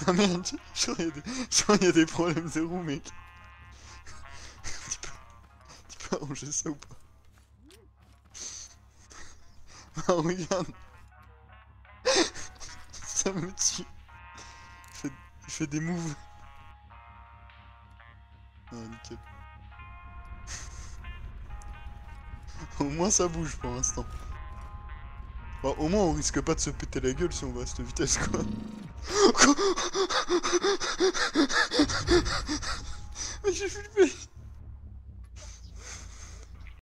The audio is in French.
Ah merde, crois qu'il y, des- des problèmes de roue, mec. tu, peux... arranger ça ou pas Ah, regarde Ça me tue. Il fait, il des moves. Ah, nickel. Au moins ça bouge pour l'instant. Bon, au moins on risque pas de se péter la gueule si on va à cette vitesse quoi. Ich bin...